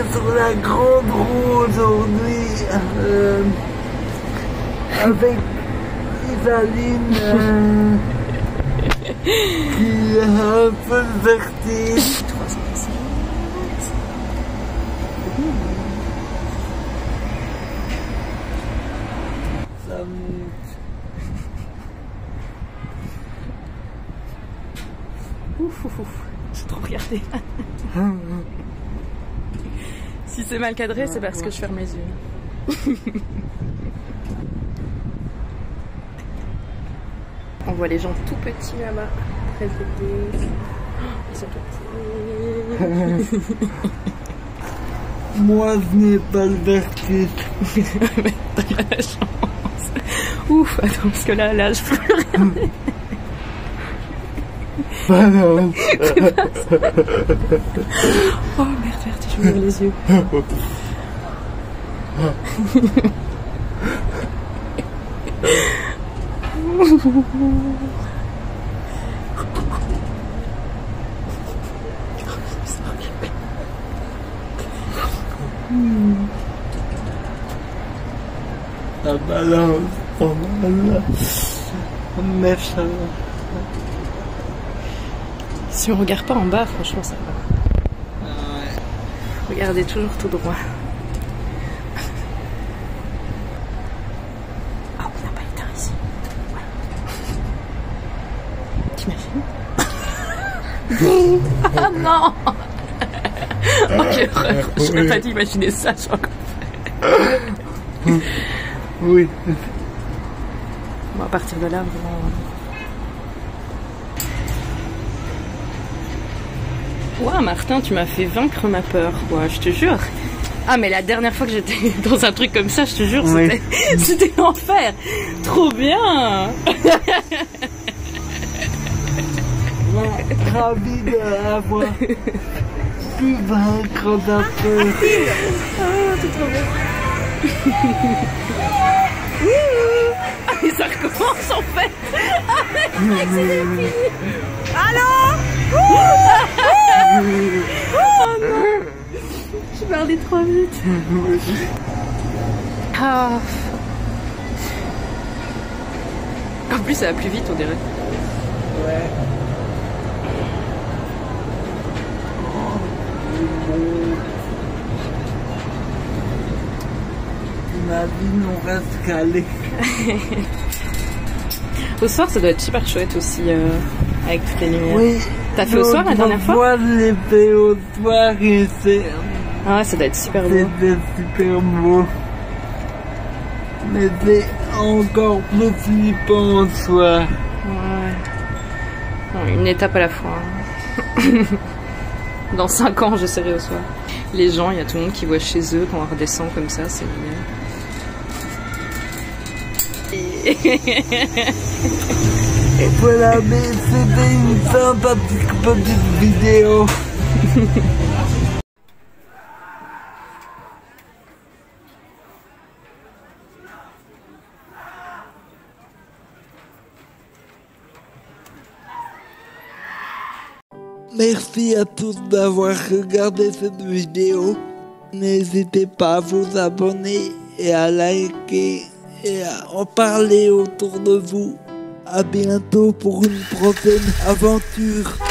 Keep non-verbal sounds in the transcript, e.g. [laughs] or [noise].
est sur la grande roue aujourd'hui euh, avec Isaline euh, qui a un peu le vertige. Ouf, ouf, ouf. J'ai trop regardé. C'est mal cadré, c'est parce que je ferme les yeux. [laughs] On voit les gens tout petits là-bas. Très petits. Oh, Ils sont tout petits. [laughs] Moi, je n'ai pas le vertige. T'as la chance. Ouf, attends, parce que là, là, je peux rien. Balance. Oh merde, merde, je les yeux. [laughs] Ça balance. Mais ça va. Si on regarde pas en bas, franchement, ça va. Regardez toujours tout droit. Ah, on n'a pas l'éteint ici. T'imagines? [laughs] Ah non Oh, quelle horreur Je n'aurais pas dû imaginer ça, je encore- Oui. Bon, à partir de là, vraiment... Ouah, Martin, tu m'as fait vaincre ma peur, quoi, je te jure. Ah, mais la dernière fois que j'étais [laughs] dans un truc comme ça, je te jure, Oui. c'était [laughs] l'enfer. Trop bien Ravi de avoir pu vaincre ta peur. Ah, c'est trop bien. [laughs] Ah, mais ça recommence en fait Allô? Oh non Je parlais trop vite. Ah. En plus, ça va plus vite, on dirait. Ouais. Ma vie nous reste calée. [laughs] Au soir, ça doit être super chouette aussi, euh, avec toutes les lumières. Oui. T'as fait au soir la dernière fois Moi, j'ai fait au soir et c'est- Ah ouais, ça doit être super beau. c'était super beau. Mais c'est encore plus flippant au soir. Ouais. Non, une étape à la fois. hein. [laughs] Dans 5 ans, je serai au soir. Les gens, il y a tout le monde qui voit chez eux quand on redescend comme ça, c'est génial. [laughs] Et voilà, mais c'était une sympathique petite vidéo. Merci à tous d'avoir regardé cette vidéo. N'hésitez pas à vous abonner et à liker et à en parler autour de vous. À bientôt pour une prochaine aventure.